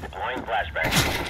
Deploying flashbang.